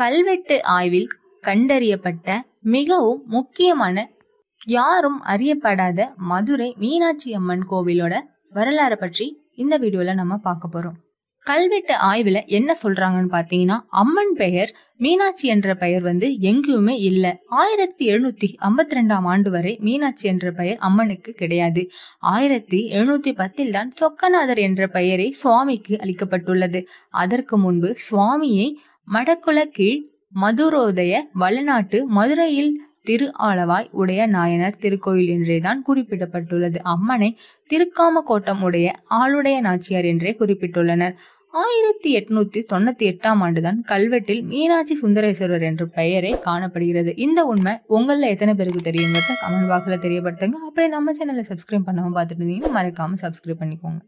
கல்வெட்டு ஆய்வில் கண்டறியப்பட்ட மிகவும் முக்கியமான யாரும் அறியப்படாத மதுரை மீனாட்சி அம்மன் கோவிலோட வரலாறு பற்றி இந்த வீடியோல நம்ம பார்க்க போறோம். கல்வெட்டு ஆய்வுல என்ன சொல்றாங்கன்னு பாத்தீங்கன்னா அம்மன் பெயர் மீனாட்சி என்ற பெயர் வந்து எங்கேயுமே இல்ல. ஆயிரத்தி எழுநூத்தி ஐம்பத்தி ரெண்டாம் ஆண்டு வரை மீனாட்சி என்ற பெயர் அம்மனுக்கு கிடையாது. ஆயிரத்தி எழுநூத்தி பத்தில் தான் சொக்கநாதர் என்ற பெயரே சுவாமிக்கு அளிக்கப்பட்டுள்ளது. அதற்கு முன்பு சுவாமியை மடக்குள கீழ் மதுரோதய வளநாட்டு மதுரையில் திரு ஆளவாய் உடைய நாயனர் திருக்கோயில் என்றேதான் குறிப்பிடப்பட்டுள்ளது. அம்மனை திருக்காமக்கோட்டம் உடைய ஆளுடைய நாச்சியார் என்றே குறிப்பிட்டுள்ளனர். ஆயிரத்தி எட்நூத்தி தொண்ணூத்தி எட்டாம் ஆண்டுதான் கல்வெட்டில் மீனாட்சி சுந்தரேஸ்வரர் என்ற பெயரே காணப்படுகிறது. இந்த உண்மை உங்களில் எத்தனை பேருக்கு தெரியுங்கிறத கமெண்ட் பாக்ஸில் தெரியப்படுத்துங்க. அப்படியே நம்ம சேனலை சப்ஸ்கிரைப் பண்ணாமல் பார்த்துட்டு இருந்தீங்கன்னா மறக்காம சப்ஸ்கிரைப் பண்ணிக்கோங்க.